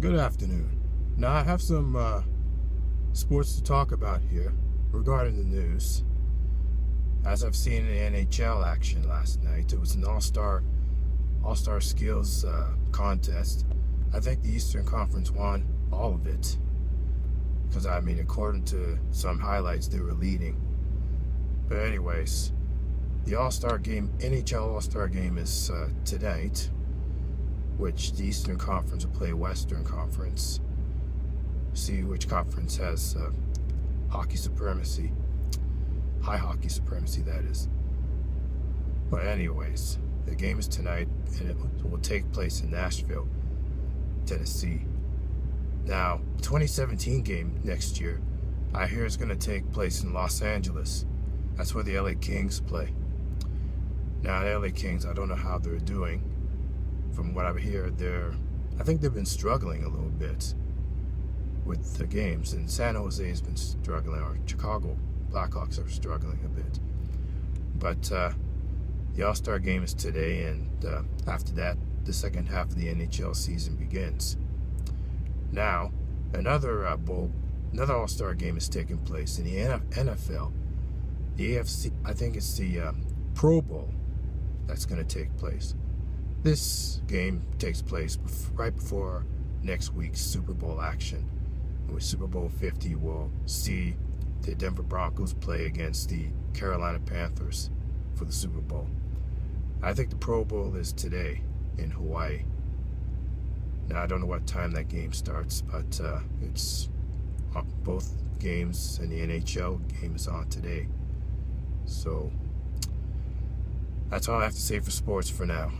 Good afternoon. Now, I have some uh, sports to talk about here regarding the news. As I've seen in NHL action last night, it was an all-star all-star skills uh, contest. I think the Eastern Conference won all of it because I mean, according to some highlights, they were leading. But anyways, the All-Star game, NHL All-Star game, is uh, tonight which the Eastern Conference will play Western Conference. See which conference has uh, hockey supremacy. High hockey supremacy, that is. But, anyways, the game is tonight and it will take place in Nashville, Tennessee. Now, 2017 game next year, I hear is going to take place in Los Angeles. That's where the LA Kings play. Now, the LA Kings, I don't know how they're doing from what I've heard, they're I think they've been struggling a little bit with the games, and San Jose has been struggling, or Chicago Blackhawks are struggling a bit. But uh, the All Star game is today, and uh, after that, the second half of the NHL season begins. Now, another uh, bowl, another All Star game is taking place in the NFL. The AFC, I think it's the um, Pro Bowl that's going to take place. This game takes place right before next week's Super Bowl action. With Super Bowl 50, we'll see the Denver Broncos play against the Carolina Panthers for the Super Bowl. I think the Pro Bowl is today in Hawaii. Now, I don't know what time that game starts, but uh, it's uh, both games and the NHL game is on today. So, that's all I have to say for sports for now.